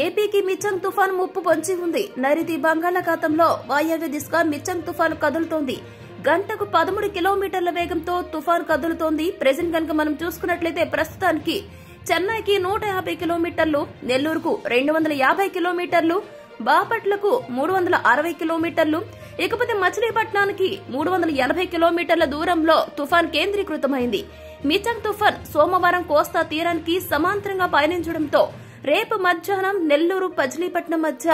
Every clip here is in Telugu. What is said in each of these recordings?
ఏపీకి మిచ్చంగ్ తుఫాన్ ముప్పు పొంచి ఉంది. నైరుతి బంగాళాఖాతంలో వాయవ్య దిశగా మిచ్చంగ్ తుఫాన్ కదులుతోంది. గంటకు పదమూడు కిలోమీటర్ల వేగంతో తుఫాన్ కదులుతోంది. ప్రెజెంట్ కనుక మనం చూసుకున్నట్లయితే ప్రస్తుతానికి చెన్నైకి నూట యాభై కిలోమీటర్లు నెల్లూరుకు రెండు వందల యాభై కిలోమీటర్లు బాపట్లకు మూడు వందల అరవై కిలోమీటర్లు ఇకపోతే మచిలీపట్నానికి మూడు వందల ఎనభై కిలోమీటర్ల దూరంలో తుఫాన్ కేంద్రీకృతమైంది. మిచంగ్ తుఫాన్ సోమవారం కోస్తా తీరానికి సమాంతరంగా పయనించడంతో రేపు మధ్యాహ్నం నెల్లూరు పజిలీపట్నం మధ్య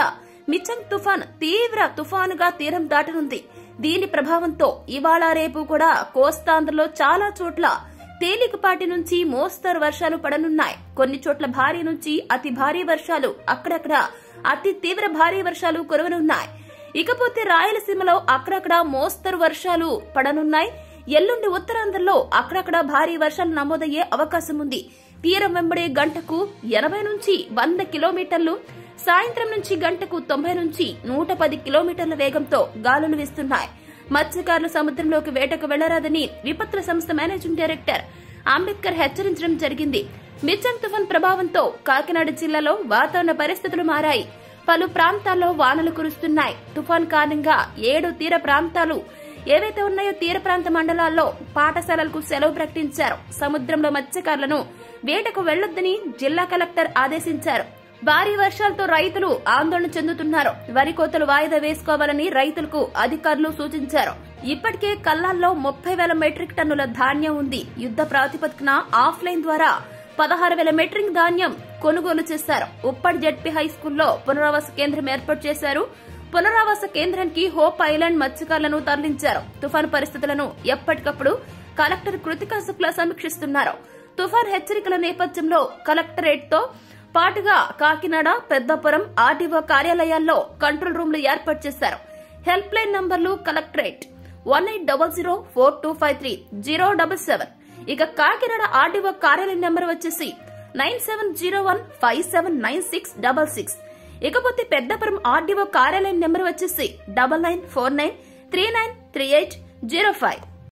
మిచంగ్ తుఫాన్ తీవ్ర తుఫానుగా తీరం దాటనుంది. దీని ప్రభావంతో ఇవాళ రేపు కూడా కోస్తాంధ్రలో చాలా చోట్ల తేలికపాటి నుంచి మోస్తరు వర్షాలు పడనున్నాయి. కొన్ని చోట్ల భారీ నుంచి అతి భారీ వర్షాలు అక్కడక్కడ అతి తీవ్ర భారీ వర్షాలు కురవనున్నాయి. ఇకపోతే రాయలసీమలో అక్కడక్కడ మోస్తరు వర్షాలు పడనున్నాయి. ఎల్లుండి ఉత్తరాంధ్రలో అక్కడక్కడ భారీ వర్షాలు నమోదయ్యే అవకాశం ఉంది. తీరం వెంబడే గంటకు ఎనభై నుంచి వంద కిలోమీటర్లు సాయంత్రం నుంచి గంటకు తొంభై నుంచి నూట పది కిలోమీటర్ల వేగంతో గాలులు వీస్తున్నాయి. మత్స్యకారులు సముద్రంలోకి వేటకు వెళ్ళరాదని విపత్తుల సంస్థ మేనేజింగ్ డైరెక్టర్ అంబేద్కర్ హెచ్చరించడం జరిగింది. మిచ్చం తుఫాన్ ప్రభావంతో కాకినాడ జిల్లాలో వాతావరణ పరిస్థితులు మారాయి. పలు ప్రాంతాల్లో వానలు కురుస్తున్నాయి. తుఫాన్ కారణంగా ఏడు తీర ప్రాంతాలు ఏవైతే ఉన్నాయో తీర ప్రాంత మండలాల్లో పాఠశాలలకు సెలవు ప్రకటించారు. సముద్రంలో మత్స్యకారులను వేటకు వెళ్ళొద్దని జిల్లా కలెక్టర్ ఆదేశించారు. భారీ వర్షాలతో రైతులు ఆందోళన చెందుతున్నారు. వరి కోతలు వాయిదా వేసుకోవాలని రైతులకు అధికారులు సూచించారు. ఇప్పటికే కల్లాల్లో ముప్పై వేల మెట్రిక్ టన్నుల ధాన్యం ఉంది. యుద్ద ప్రాతిపదికన ఆఫ్లైన్ ద్వారా పదహారు వేల మెట్రిక్ ధాన్యం కొనుగోలు చేశారు. ఉప్పటి జడ్పీ హై స్కూల్లో పునరావాస కేంద్రం ఏర్పాటు చేశారు. పునరావాస కేంద్రానికి హోప్ ఐలాండ్ మత్స్యకారులను తరలించారు. తుఫాను పరిస్థితులను ఎప్పటికప్పుడు కలెక్టర్ కృతికా శుక్లా సమీక్షిస్తున్నారు. తుఫాన్ హెచ్చరికల నేపథ్యంలో కలెక్టరేట్తో పాటుగా కాకినాడ పెద్దపురం ఆర్డీఓ కార్యాలయాల్లో కంట్రోల్ రూమ్లు ఏర్పాటు చేశారు. హెల్ప్ లైన్ నంబర్లు collectorate one eight double zero four two five three zero double seven. ఇక కాకినాడ ఆర్డీఓ కార్యాలయం నెంబర్ వచ్చేసి nine seven zero one five seven nine six double six. ఇకపోతే పెద్దపురం ఆర్డీఓ కార్యాలయం నెంబర్ వచ్చేసి double nine four nine three nine three eight zero five.